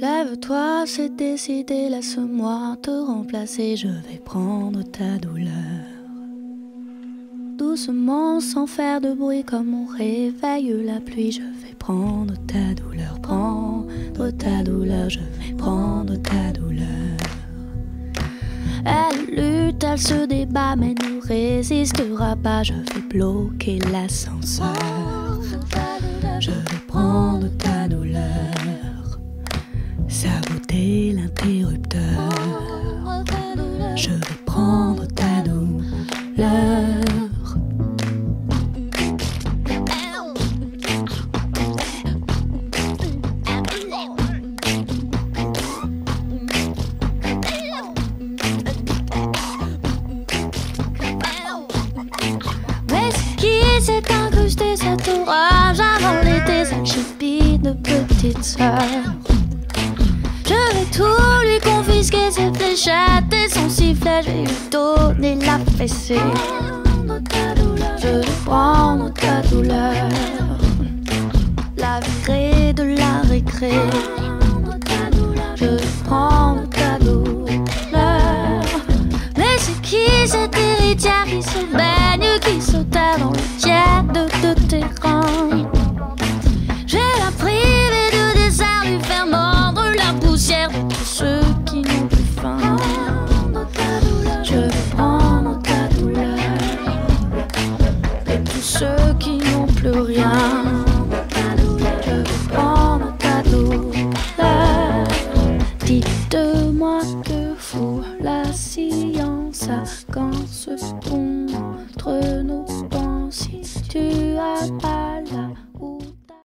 Lève-toi, c'est décidé, laisse-moi te remplacer, je vais prendre ta douleur. Doucement, sans faire de bruit, comme on réveille la pluie, je vais prendre ta douleur, prendre ta douleur, je vais prendre ta douleur. Elle lutte, elle se débat, mais ne résistera pas, je vais bloquer l'ascenseur. Je vais prendre ta douleur, ce qui s'est incrusté cet orage avant l'été, cette chipie de petite sœur. Je vais tout lui t'es chaté son sifflet, je vais lui donner la fessée. Je vais prendre ta douleur, la virée de la récré. Je vais prendre ta douleur. Mais c'est qui cette héritière qui se baigne, qui saute dans le tiède de terrain? J'ai la priver de désert, lui faire mordre la poussière de tous ceux qui nous tous ceux qui n'ont plus rien. Je veux prendre un cadeau. Dites-moi que faut la science quand se contre